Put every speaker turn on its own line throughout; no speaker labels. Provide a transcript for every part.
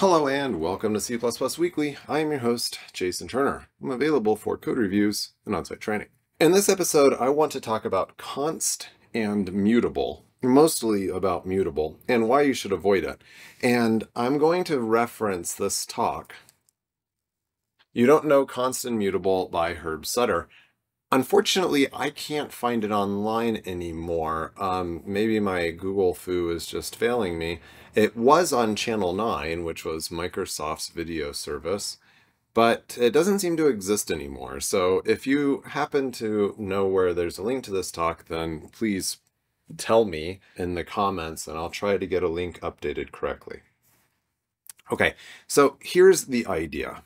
Hello and welcome to C++ Weekly. I am your host, Jason Turner. I'm available for code reviews and on-site training. In this episode, I want to talk about const and mutable, mostly about mutable and why you should avoid it. And I'm going to reference this talk. You Don't Know Const and Mutable by Herb Sutter. Unfortunately, I can't find it online anymore. Um, maybe my Google foo is just failing me. It was on Channel 9, which was Microsoft's video service, but it doesn't seem to exist anymore. So if you happen to know where there's a link to this talk, then please tell me in the comments and I'll try to get a link updated correctly. Okay, so here's the idea.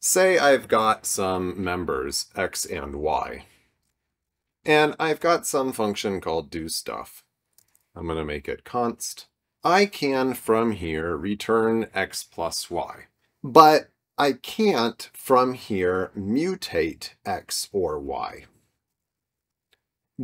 Say I've got some members, x and y, and I've got some function called do stuff. I'm going to make it const. I can, from here, return x plus y, but I can't, from here, mutate x or y.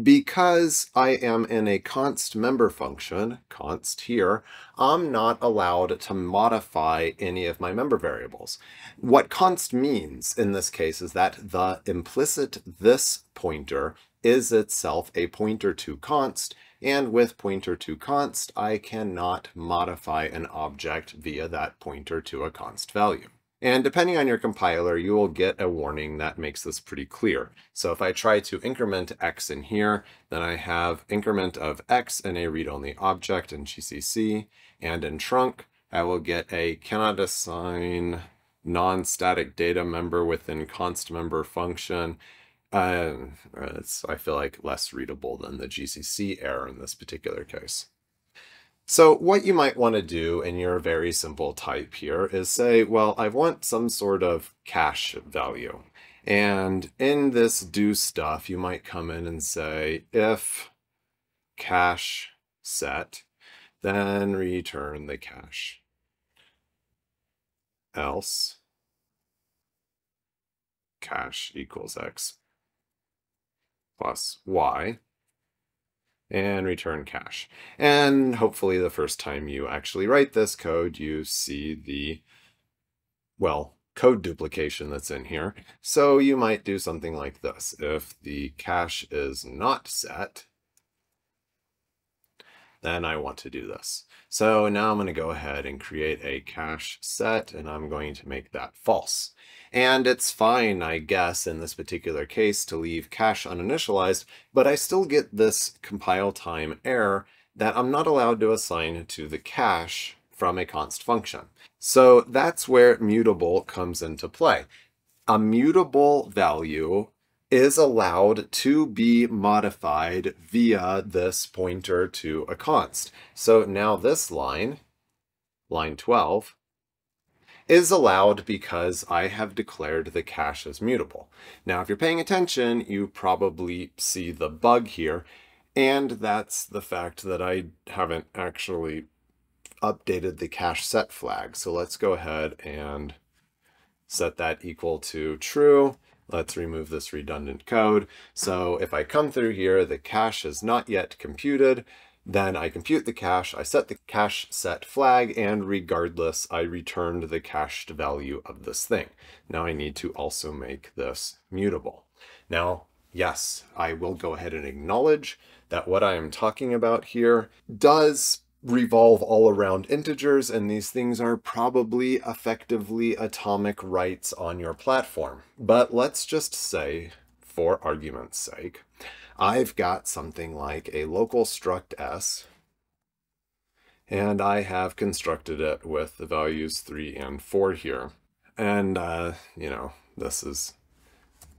Because I am in a const member function, const here, I'm not allowed to modify any of my member variables. What const means in this case is that the implicit this pointer is itself a pointer to const, and with pointer to const, I cannot modify an object via that pointer to a const value. And depending on your compiler, you will get a warning that makes this pretty clear. So if I try to increment x in here, then I have increment of x in a read-only object in GCC, and in trunk, I will get a cannot assign non-static data member within const member function. Uh, it's, I feel like, less readable than the GCC error in this particular case. So what you might want to do in your very simple type here is say, well, I want some sort of cache value. And in this do stuff, you might come in and say, if cache set, then return the cache. Else cache equals x plus y and return cache. And hopefully the first time you actually write this code, you see the, well, code duplication that's in here. So you might do something like this. If the cache is not set, then I want to do this. So now I'm going to go ahead and create a cache set, and I'm going to make that false. And it's fine, I guess, in this particular case to leave cache uninitialized, but I still get this compile time error that I'm not allowed to assign to the cache from a const function. So that's where mutable comes into play. A mutable value is allowed to be modified via this pointer to a const. So now this line, line 12, is allowed because I have declared the cache as mutable. Now, if you're paying attention, you probably see the bug here, and that's the fact that I haven't actually updated the cache set flag. So let's go ahead and set that equal to true. Let's remove this redundant code. So if I come through here, the cache is not yet computed. Then I compute the cache, I set the cache set flag, and regardless, I returned the cached value of this thing. Now I need to also make this mutable. Now, yes, I will go ahead and acknowledge that what I am talking about here does revolve all around integers, and these things are probably effectively atomic writes on your platform. But let's just say, for argument's sake, I've got something like a local struct s, and I have constructed it with the values 3 and 4 here. And, uh, you know, this is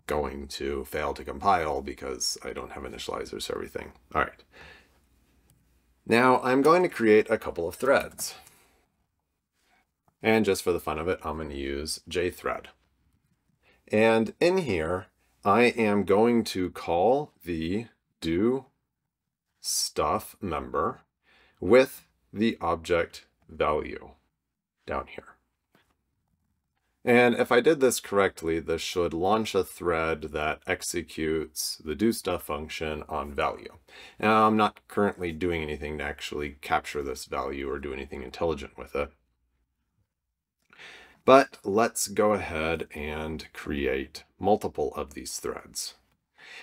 going to fail to compile because I don't have initializers for everything. All right. Now I'm going to create a couple of threads. And just for the fun of it, I'm going to use jthread. And in here, I am going to call the do stuff member with the object value down here. And if I did this correctly, this should launch a thread that executes the do stuff function on value. Now I'm not currently doing anything to actually capture this value or do anything intelligent with it. But let's go ahead and create multiple of these threads.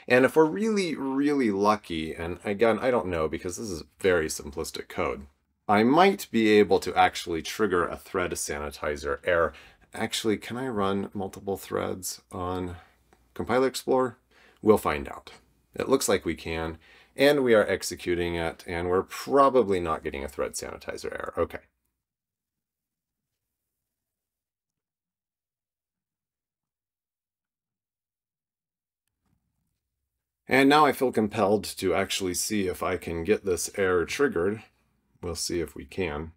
And if we're really, really lucky, and again, I don't know because this is very simplistic code, I might be able to actually trigger a thread sanitizer error. Actually, can I run multiple threads on Compiler Explorer? We'll find out. It looks like we can, and we are executing it, and we're probably not getting a thread sanitizer error. Okay. And now I feel compelled to actually see if I can get this error triggered. We'll see if we can.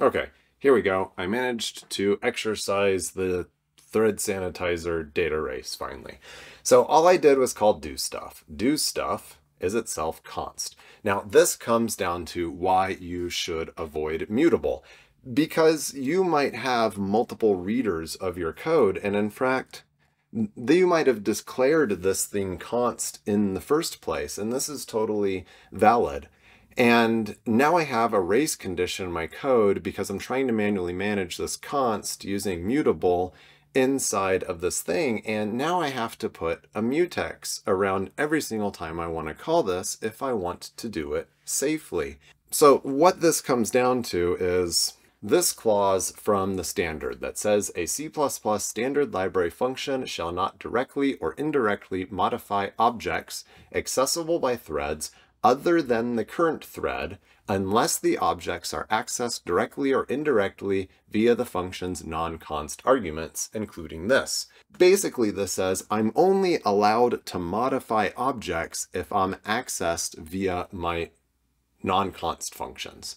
Okay, here we go. I managed to exercise the thread sanitizer data race finally. So all I did was call do stuff. Do stuff is itself const. Now this comes down to why you should avoid mutable because you might have multiple readers of your code and in fact you might have declared this thing const in the first place, and this is totally valid. And now I have a race condition in my code because I'm trying to manually manage this const using mutable inside of this thing. And now I have to put a mutex around every single time I want to call this if I want to do it safely. So what this comes down to is this clause from the standard that says a C++ standard library function shall not directly or indirectly modify objects accessible by threads other than the current thread unless the objects are accessed directly or indirectly via the function's non-const arguments, including this. Basically, this says I'm only allowed to modify objects if I'm accessed via my non-const functions.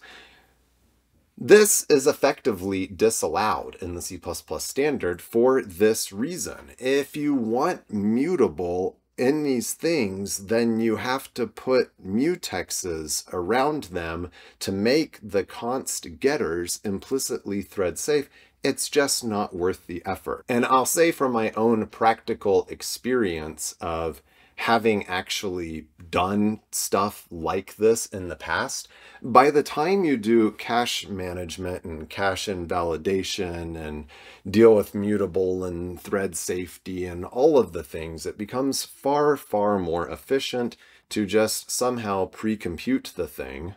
This is effectively disallowed in the C++ standard for this reason. If you want mutable in these things, then you have to put mutexes around them to make the const getters implicitly thread safe. It's just not worth the effort. And I'll say from my own practical experience of having actually done stuff like this in the past, by the time you do cache management and cache invalidation and deal with mutable and thread safety and all of the things, it becomes far, far more efficient to just somehow pre-compute the thing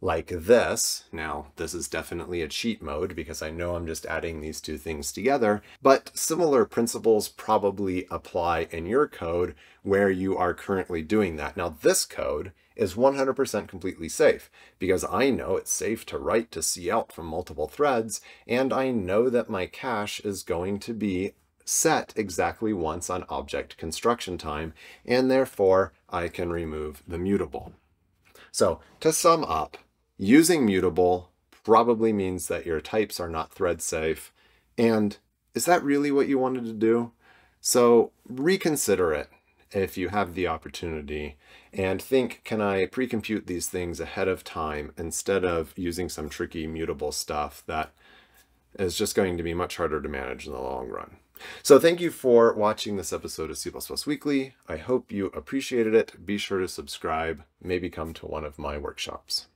like this. Now, this is definitely a cheat mode because I know I'm just adding these two things together, but similar principles probably apply in your code where you are currently doing that. Now, this code is 100% completely safe because I know it's safe to write to cout from multiple threads, and I know that my cache is going to be set exactly once on object construction time, and therefore I can remove the mutable. So to sum up, Using mutable probably means that your types are not thread safe. And is that really what you wanted to do? So reconsider it if you have the opportunity and think, can I pre-compute these things ahead of time instead of using some tricky mutable stuff that is just going to be much harder to manage in the long run. So thank you for watching this episode of C++ Weekly. I hope you appreciated it. Be sure to subscribe, maybe come to one of my workshops.